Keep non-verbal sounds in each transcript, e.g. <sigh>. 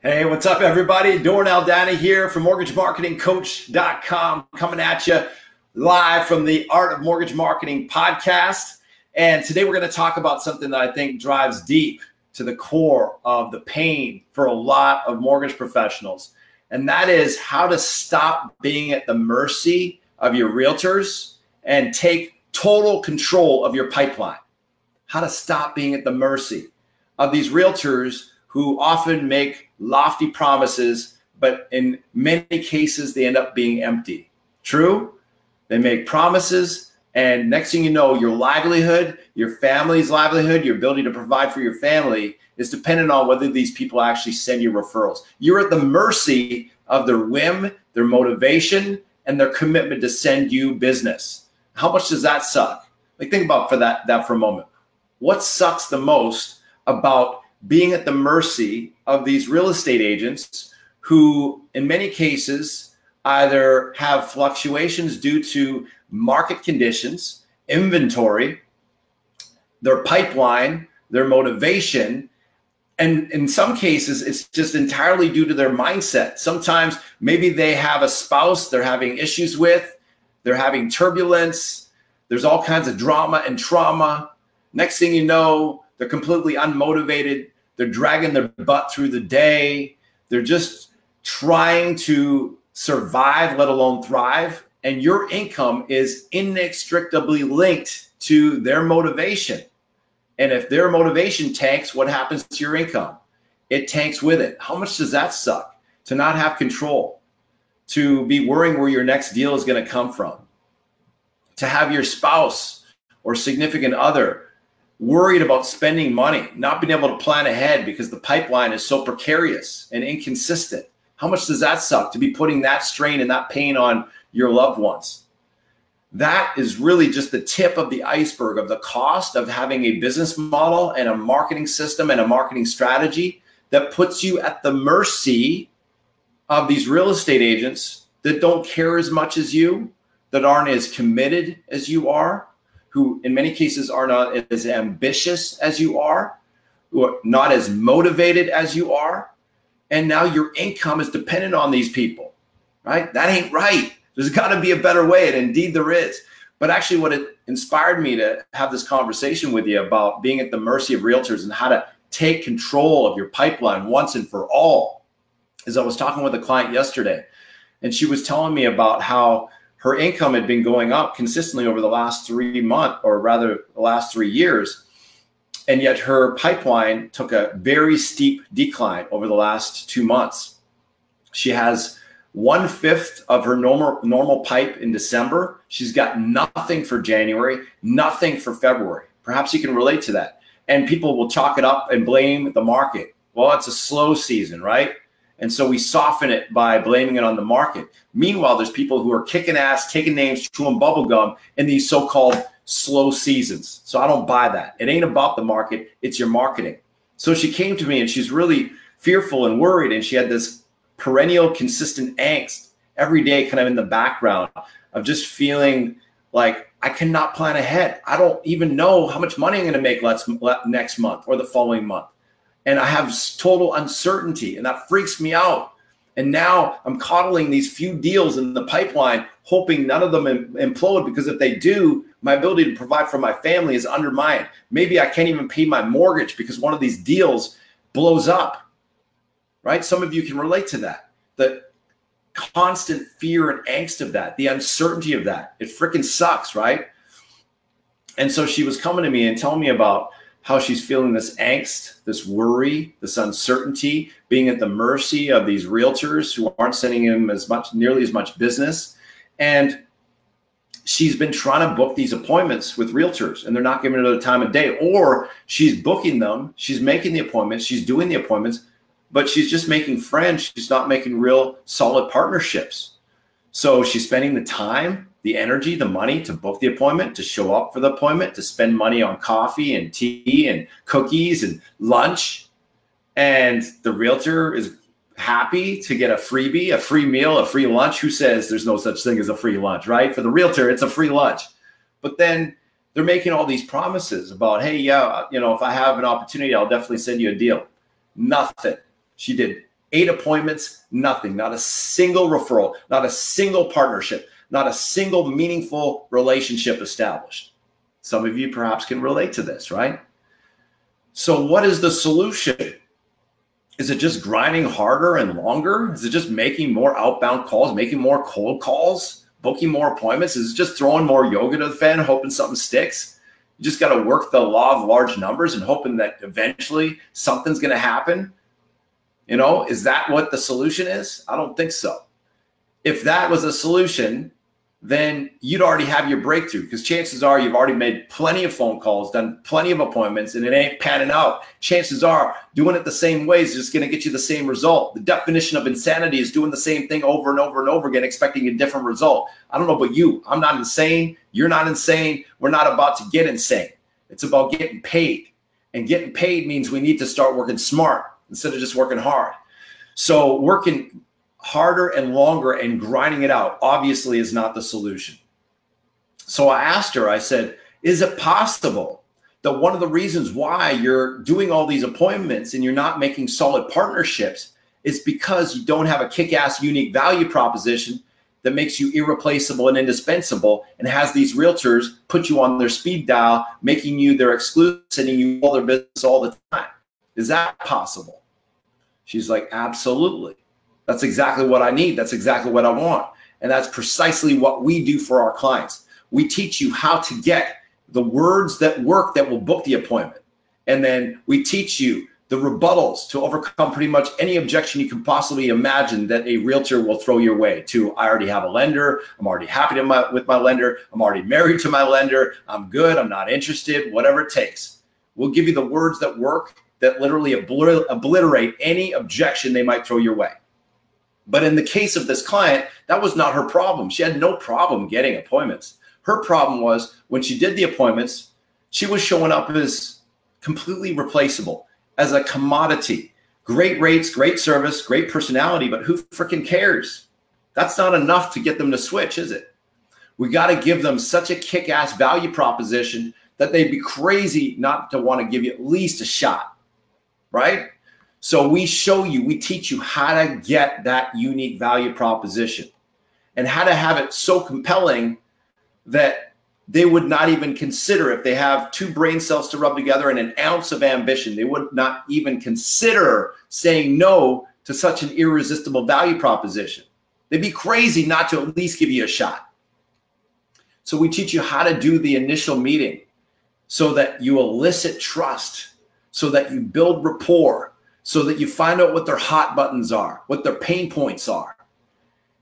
Hey, what's up, everybody? Doren Aldana here from MortgageMarketingCoach.com coming at you live from the Art of Mortgage Marketing podcast. And today we're going to talk about something that I think drives deep to the core of the pain for a lot of mortgage professionals. And that is how to stop being at the mercy of your realtors and take total control of your pipeline. How to stop being at the mercy of these realtors who often make lofty promises, but in many cases, they end up being empty. True? They make promises, and next thing you know, your livelihood, your family's livelihood, your ability to provide for your family is dependent on whether these people actually send you referrals. You're at the mercy of their whim, their motivation, and their commitment to send you business. How much does that suck? Like think about for that that for a moment. What sucks the most about being at the mercy of these real estate agents who, in many cases, either have fluctuations due to market conditions, inventory, their pipeline, their motivation. And in some cases, it's just entirely due to their mindset. Sometimes maybe they have a spouse they're having issues with, they're having turbulence, there's all kinds of drama and trauma. Next thing you know, they're completely unmotivated. They're dragging their butt through the day. They're just trying to survive, let alone thrive. And your income is inextricably linked to their motivation. And if their motivation tanks, what happens to your income? It tanks with it. How much does that suck to not have control, to be worrying where your next deal is going to come from, to have your spouse or significant other worried about spending money, not being able to plan ahead because the pipeline is so precarious and inconsistent. How much does that suck to be putting that strain and that pain on your loved ones? That is really just the tip of the iceberg of the cost of having a business model and a marketing system and a marketing strategy that puts you at the mercy of these real estate agents that don't care as much as you, that aren't as committed as you are, who in many cases are not as ambitious as you are, who are not as motivated as you are. And now your income is dependent on these people, right? That ain't right. There's got to be a better way. And indeed there is. But actually, what it inspired me to have this conversation with you about being at the mercy of realtors and how to take control of your pipeline once and for all is I was talking with a client yesterday, and she was telling me about how her income had been going up consistently over the last three months, or rather, the last three years. And yet her pipeline took a very steep decline over the last two months. She has one fifth of her normal normal pipe in December. She's got nothing for January, nothing for February. Perhaps you can relate to that. And people will chalk it up and blame the market. Well, it's a slow season, right? And so we soften it by blaming it on the market. Meanwhile, there's people who are kicking ass, taking names, chewing bubblegum in these so called slow seasons. So I don't buy that. It ain't about the market, it's your marketing. So she came to me and she's really fearful and worried. And she had this perennial, consistent angst every day, kind of in the background of just feeling like I cannot plan ahead. I don't even know how much money I'm going to make next month or the following month and I have total uncertainty, and that freaks me out. And now I'm coddling these few deals in the pipeline, hoping none of them implode because if they do, my ability to provide for my family is undermined. Maybe I can't even pay my mortgage because one of these deals blows up. Right? Some of you can relate to that. The constant fear and angst of that, the uncertainty of that. It freaking sucks, right? And so she was coming to me and telling me about how she's feeling this angst, this worry, this uncertainty, being at the mercy of these realtors who aren't sending him as much, nearly as much business. And she's been trying to book these appointments with realtors and they're not giving her the time of day, or she's booking them, she's making the appointments, she's doing the appointments, but she's just making friends. She's not making real solid partnerships. So she's spending the time the energy, the money to book the appointment, to show up for the appointment, to spend money on coffee and tea and cookies and lunch. And the realtor is happy to get a freebie, a free meal, a free lunch. Who says there's no such thing as a free lunch, right? For the realtor, it's a free lunch. But then they're making all these promises about, hey, yeah, you know, if I have an opportunity, I'll definitely send you a deal. Nothing. She did Eight appointments, nothing, not a single referral, not a single partnership, not a single meaningful relationship established. Some of you perhaps can relate to this, right? So, what is the solution? Is it just grinding harder and longer? Is it just making more outbound calls, making more cold calls, booking more appointments? Is it just throwing more yoga to the fan, hoping something sticks? You just got to work the law of large numbers and hoping that eventually something's going to happen. You know, is that what the solution is? I don't think so. If that was a solution, then you'd already have your breakthrough because chances are you've already made plenty of phone calls, done plenty of appointments, and it ain't panning out. Chances are doing it the same way is just going to get you the same result. The definition of insanity is doing the same thing over and over and over again, expecting a different result. I don't know about you. I'm not insane. You're not insane. We're not about to get insane. It's about getting paid. And getting paid means we need to start working smart instead of just working hard. So, working harder and longer and grinding it out obviously is not the solution. So I asked her, I said, is it possible that one of the reasons why you're doing all these appointments and you're not making solid partnerships is because you don't have a kick ass unique value proposition that makes you irreplaceable and indispensable and has these realtors put you on their speed dial, making you their exclusive, sending you all their business all the time? Is that possible? She's like, absolutely. That's exactly what I need. That's exactly what I want. And that's precisely what we do for our clients. We teach you how to get the words that work that will book the appointment. And then we teach you the rebuttals to overcome pretty much any objection you can possibly imagine that a realtor will throw your way to I already have a lender. I'm already happy my, with my lender. I'm already married to my lender. I'm good. I'm not interested, whatever it takes. We'll give you the words that work that literally obliter- obliterate any objection they might throw your way. But in the case of this client, that was not her problem. She had no problem getting appointments. Her problem was when she did the appointments, she was showing up as completely replaceable, as a commodity. Great rates, great service, great personality, but who freaking cares? That's not enough to get them to switch, is it? We got to give them such a kick ass value proposition that they'd be crazy not to want to give you at least a shot, right? So we show you, we teach you how to get that unique value proposition and how to have it so compelling that they would not even consider if they have two brain cells to rub together and an ounce of ambition, they would not even consider saying no to such an irresistible value proposition. They'd be crazy not to at least give you a shot. So we teach you how to do the initial meeting so that you elicit trust, so that you build rapport, so that you find out what their hot buttons are, what their pain points are.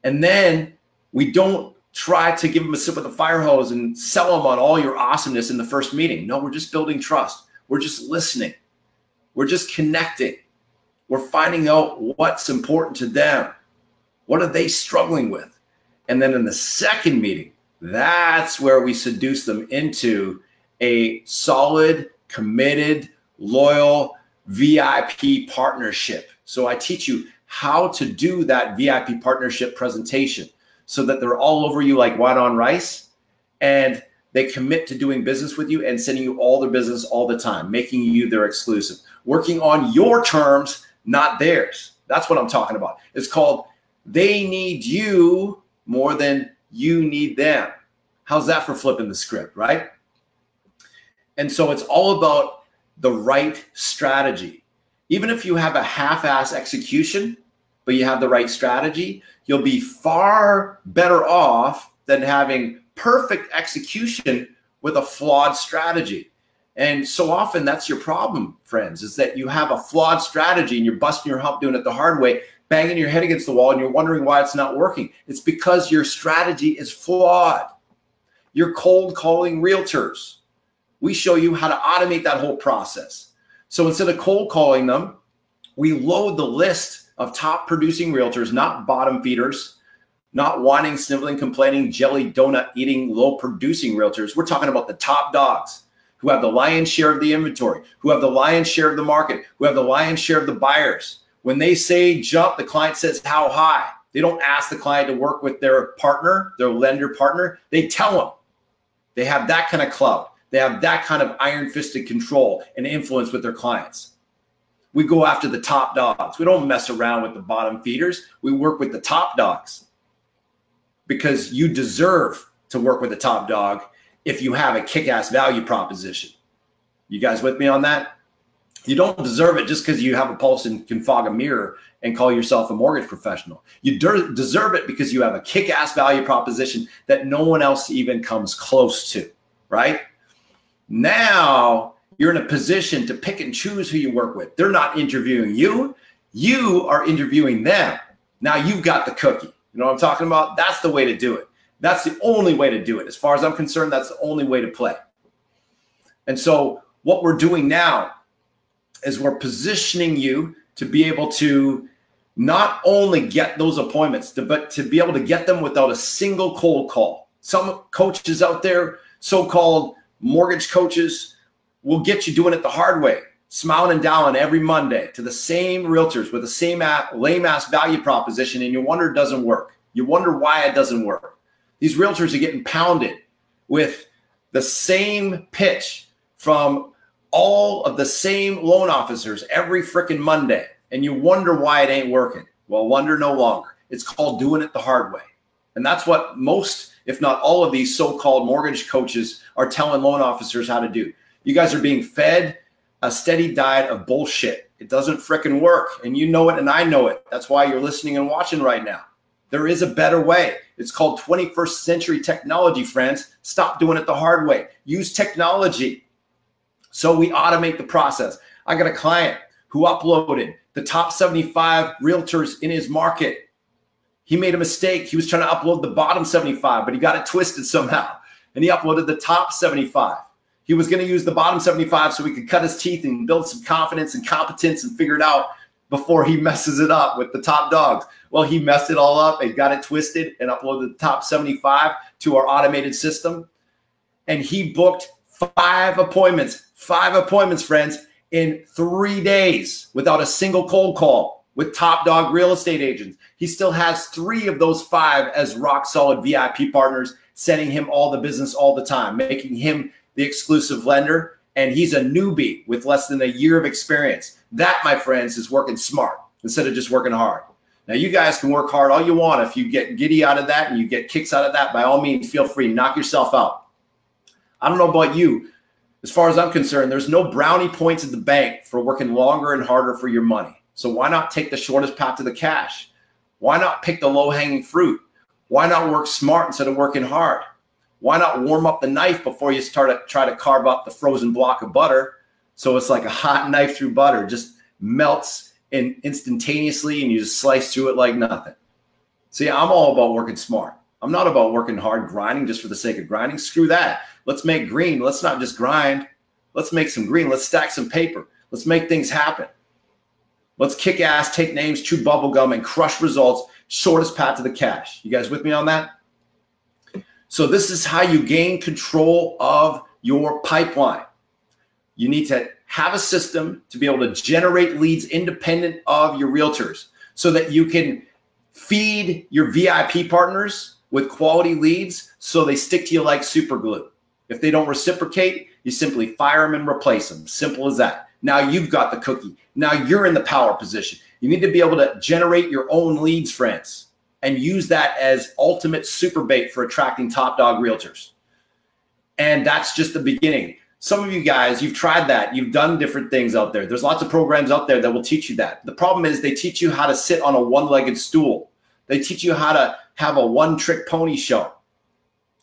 And then we don't try to give them a sip of the fire hose and sell them on all your awesomeness in the first meeting. No, we're just building trust. We're just listening. We're just connecting. We're finding out what's important to them. What are they struggling with? And then in the second meeting, that's where we seduce them into a solid, committed, loyal, VIP partnership. So I teach you how to do that VIP partnership presentation so that they're all over you like white on rice and they commit to doing business with you and sending you all their business all the time, making you their exclusive, working on your terms, not theirs. That's what I'm talking about. It's called they need you more than you need them. How's that for flipping the script, right? And so it's all about the right strategy. Even if you have a half ass execution, but you have the right strategy, you'll be far better off than having perfect execution with a flawed strategy. And so often that's your problem, friends, is that you have a flawed strategy and you're busting your hump doing it the hard way, banging your head against the wall, and you're wondering why it's not working. It's because your strategy is flawed. You're cold calling realtors we show you how to automate that whole process. So instead of cold calling them, we load the list of top producing realtors, not bottom feeders, not whining, sniveling, complaining, jelly donut eating, low producing realtors. We're talking about the top dogs who have the lion's share of the inventory, who have the lion's share of the market, who have the lion's share of the buyers. When they say jump, the client says how high. They don't ask the client to work with their partner, their lender partner. They tell them. They have that kind of clout. They have that kind of iron fisted control and influence with their clients. we go after the top dogs. We don't mess around with the bottom feeders. We work with the top dogs because you deserve to work with the top dog if you have a kick ass value proposition. You guys with me on that? You don't deserve it just because you have a pulse and can fog a mirror and call yourself a mortgage professional. You de- deserve it because you have a kick ass value proposition that no one else even comes close to, right? Now you're in a position to pick and choose who you work with. They're not interviewing you, you are interviewing them. Now you've got the cookie. You know what I'm talking about? That's the way to do it. That's the only way to do it. As far as I'm concerned, that's the only way to play. And so, what we're doing now is we're positioning you to be able to not only get those appointments, but to be able to get them without a single cold call. Some coaches out there, so called mortgage coaches, will get you doing it the hard way, smiling and dialing every Monday to the same realtors with the same lame ass value proposition, and you wonder it doesn't work. You wonder why it doesn't work. These realtors are getting pounded with the same pitch from all of the same loan officers every freaking Monday, and you wonder why it ain't working. Well, wonder no longer. It's called doing it the hard way. And that's what most, if not all of these so called mortgage coaches are telling loan officers how to do. You guys are being fed a steady diet of bullshit. It doesn't fricking work. And you know it, and I know it. That's why you're listening and watching right now. There is a better way. It's called 21st century technology, friends. Stop doing it the hard way. Use technology. So we automate the process. I got a client who uploaded the top 75 realtors in his market. He made a mistake. He was trying to upload the bottom 75, but he got it twisted somehow. And he uploaded the top 75. He was going to use the bottom 75 so he could cut his teeth and build some confidence and competence and figure it out before he <laughs> messes it up with the top dogs. Well, he messed it all up and got it twisted and uploaded the top 75 to our automated system. And he booked five appointments, five appointments, friends, in three days without a single cold call with top dog real estate agents. He still has three of those five as rock solid VIP partners, sending him all the business all the time, making him the exclusive lender, and he's a newbie with less than a year of experience. That, my friends, is working smart instead of just working hard. Now, you guys can work hard all you want. If you get giddy out of that and you get kicks out of that, by all means, feel free, knock yourself out. I don't know about you. As far as I'm concerned, there's no brownie points at the bank for working longer and harder for your money. So why not take the shortest path to the cash? Why not pick the low hanging fruit? Why not work smart instead of working hard? why not warm up the knife before you start to try to carve up the frozen block of butter? So it's like a hot knife through butter, just melts and instantaneously, and you just slice through it like nothing. See, I'm all about working smart. I'm not about working hard, grinding just for the sake of grinding. Screw that. Let's make green. Let's not just grind. Let's make some green. Let's stack some paper. Let's make things happen. Let's kick ass, take names, chew bubblegum, and crush results. Shortest path to the cash. You guys with me on that? So, this is how you gain control of your pipeline. You need to have a system to be able to generate leads independent of your realtors so that you can feed your VIP partners with quality leads so they stick to you like super glue. If they don't reciprocate, you simply fire them and replace them. Simple as that. Now you've got the cookie. Now you're in the power position. You need to be able to generate your own leads, friends and use that as ultimate super bait for attracting top dog realtors. And that's just the beginning. Some of you guys, you've tried that. You've done different things out there. There's lots of programs out there that will teach you that. The problem is they teach you how to sit on a one-legged stool. They teach you how to have a one-trick pony show.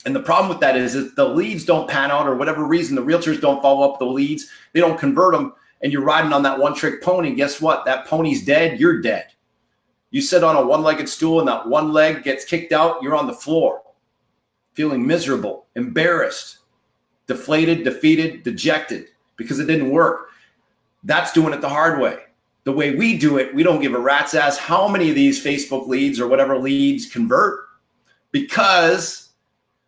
And the problem with that is if the leads don't pan out or whatever reason, the realtors don't follow up the leads, they don't convert them, and you're riding on that one-trick pony. Guess what? That pony's dead. You're dead. You sit on a one legged stool and that one leg gets kicked out, you're on the floor, feeling miserable, embarrassed, deflated, defeated, dejected because it didn't work. That's doing it the hard way. The way we do it, we don't give a rat's ass how many of these Facebook leads or whatever leads convert because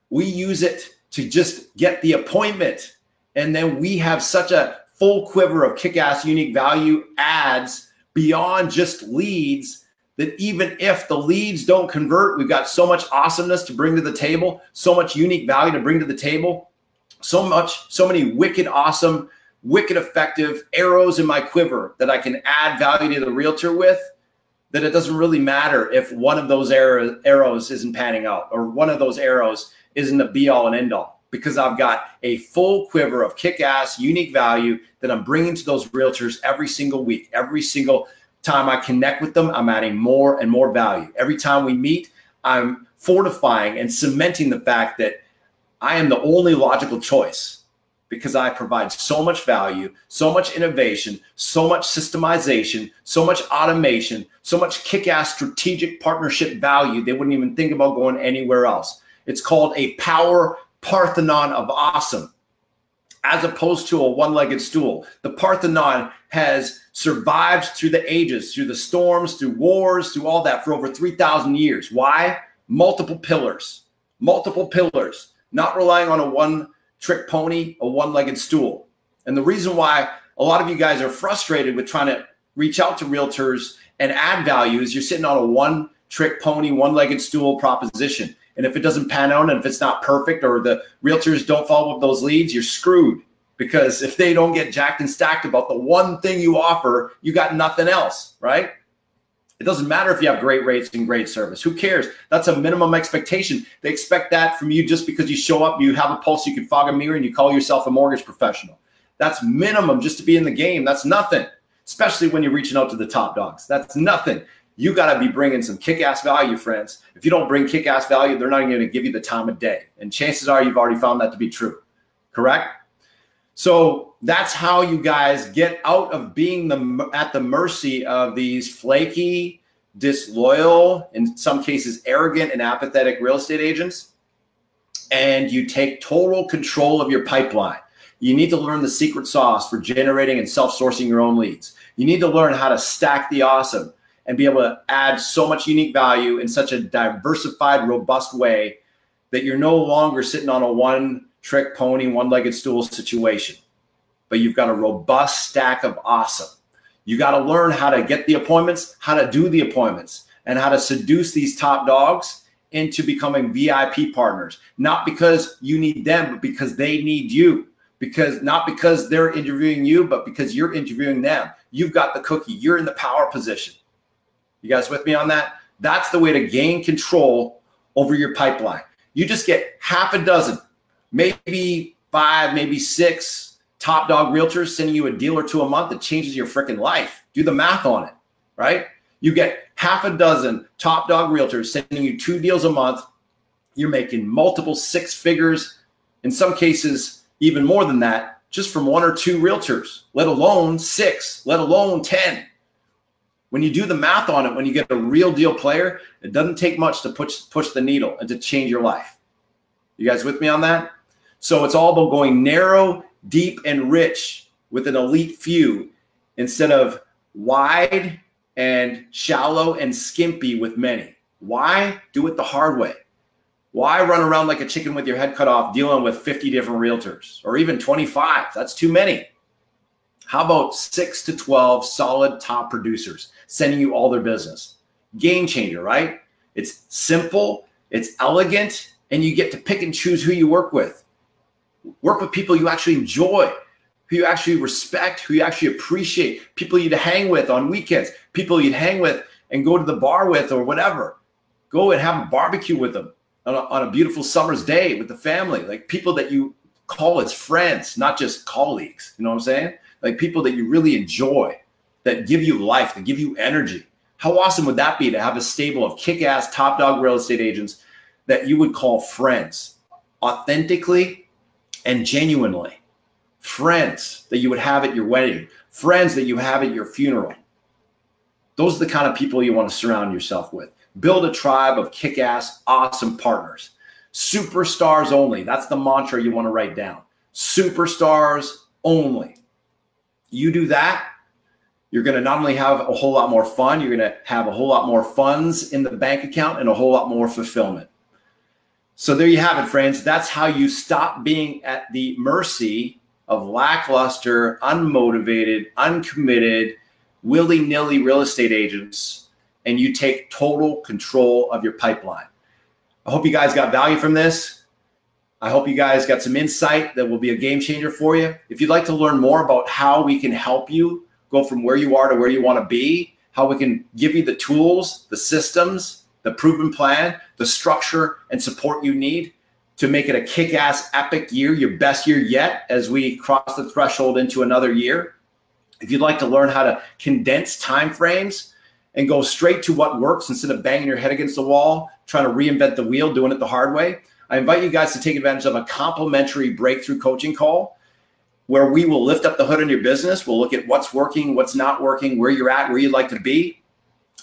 we use it to just get the appointment. And then we have such a full quiver of kick ass unique value ads beyond just leads that even if the leads don't convert, we've got so much awesomeness to bring to the table, so much unique value to bring to the table, so much, so many wicked, awesome wicked effective arrows in my quiver that I can add value to the realtor with, that it doesn't really matter if one of those arrows isn't panning out or one of those arrows isn't the be all and end all because I've got a full quiver of kick ass, unique value that I'm bringing to those realtors every single week. Every single time I connect with them, I'm adding more and more value. Every time we meet, I'm fortifying and cementing the fact that I am the only logical choice because I provide so much value, so much innovation, so much systemization, so much automation, so much kick ass strategic partnership value, they wouldn't even think about going anywhere else. It's called a power Parthenon of awesome, as opposed to a one legged stool. The Parthenon has survived through the ages, through the storms, through wars, through all that for over 3,000 years. Why? Multiple pillars, multiple pillars, not relying on a one trick pony, a one legged stool. And the reason why a lot of you guys are frustrated with trying to reach out to realtors and add value is you're sitting on a one trick pony, one legged stool proposition. And if it doesn't pan out and if it's not perfect or the realtors don't follow up those leads, you're screwed. Because if they don't get jacked and stacked about the one thing you offer, you got nothing else, right? It doesn't matter if you have great rates and great service. Who cares? That's a minimum expectation. They expect that from you just because you show up, you have a pulse, you can fog a mirror, and you call yourself a mortgage professional. That's minimum just to be in the game. That's nothing, especially when you're reaching out to the top dogs. That's nothing you got to be bringing some kick-ass value, friends. If you don't bring kick-ass value, they're not even going to give you the time of day. And chances are you've already found that to be true. Correct? So that's how you guys get out of being the at the mercy of these flaky, disloyal, in some cases arrogant and apathetic real estate agents and you take total control of your pipeline. You need to learn the secret sauce for generating and self-sourcing your own leads. You need to learn how to stack the awesome and be able to add so much unique value in such a diversified, robust way that you're no longer sitting on a one trick pony, one legged stool situation, but you've got a robust stack of awesome. You got to learn how to get the appointments, how to do the appointments, and how to seduce these top dogs into becoming VIP partners, not because you need them, but because they need you. Because not because they're interviewing you, but because you're interviewing them. You've got the cookie, you're in the power position. You guys with me on that? That's the way to gain control over your pipeline. You just get half a dozen, maybe five, maybe six top dog realtors sending you a deal or two a month that changes your freaking life. Do the math on it, right? You get half a dozen top dog realtors sending you two deals a month. You're making multiple six figures, in some cases, even more than that, just from one or two realtors, let alone six, let alone 10. When you do the math on it, when you get a real deal player, it doesn't take much to push push the needle and to change your life. You guys with me on that? So it's all about going narrow, deep, and rich with an elite few instead of wide and shallow and skimpy with many. Why? Do it the hard way. Why run around like a chicken with your head cut off dealing with 50 different realtors or even 25? That's too many. How about six to 12 solid top producers sending you all their business? Game changer, right? It's simple, it's elegant, and you get to pick and choose who you work with. Work with people you actually enjoy, who you actually respect, who you actually appreciate, people you'd hang with on weekends, people you'd hang with and go to the bar with or whatever. Go and have a barbecue with them on a, on a beautiful summer's day with the family, like people that you call as friends, not just colleagues. You know what I'm saying? Like people that you really enjoy, that give you life, that give you energy. How awesome would that be to have a stable of kick ass top dog real estate agents that you would call friends, authentically and genuinely? Friends that you would have at your wedding, friends that you have at your funeral. Those are the kind of people you want to surround yourself with. Build a tribe of kick ass, awesome partners. Superstars only. That's the mantra you want to write down. Superstars only you do that, you're going to not only have a whole lot more fun, you're going to have a whole lot more funds in the bank account and a whole lot more fulfillment. So there you have it, friends. That's how you stop being at the mercy of lackluster, unmotivated, uncommitted, willy nilly real estate agents, and you take total control of your pipeline. I hope you guys got value from this. I hope you guys got some insight that will be a game changer for you. If you'd like to learn more about how we can help you go from where you are to where you want to be, how we can give you the tools, the systems, the proven plan, the structure and support you need to make it a kick ass, epic year, your best year yet as we cross the threshold into another year. If you'd like to learn how to condense time frames and go straight to what works instead of banging your head against the wall, trying to reinvent the wheel, doing it the hard way, I invite you guys to take advantage of a complimentary breakthrough coaching call where we will lift up the hood on your business. We'll look at what's working, what's not working, where you're at, where you'd like to be.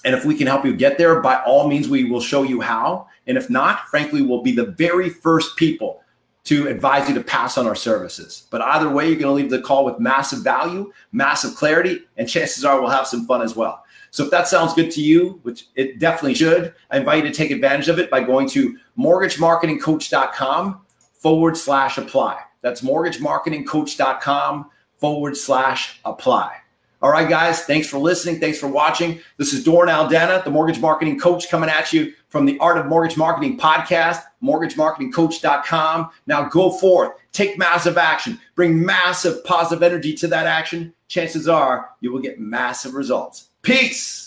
And if we can help you get there, by all means, we will show you how. And if not, frankly, we'll be the very first people to advise you to pass on our services. But either way, you're going to leave the call with massive value, massive clarity, and chances are we'll have some fun as well. So if that sounds good to you, which it definitely should, I invite you to take advantage of it by going to mortgagemarketingcoach.com forward slash apply. That's mortgagemarketingcoach.com forward slash apply. All right, guys, thanks for listening. Thanks for watching. This is Doren Aldana, the mortgage marketing coach, coming at you from the Art of Mortgage Marketing podcast, mortgagemarketingcoach.com. Now go forth, take massive action, bring massive positive energy to that action. Chances are you will get massive results. Peace.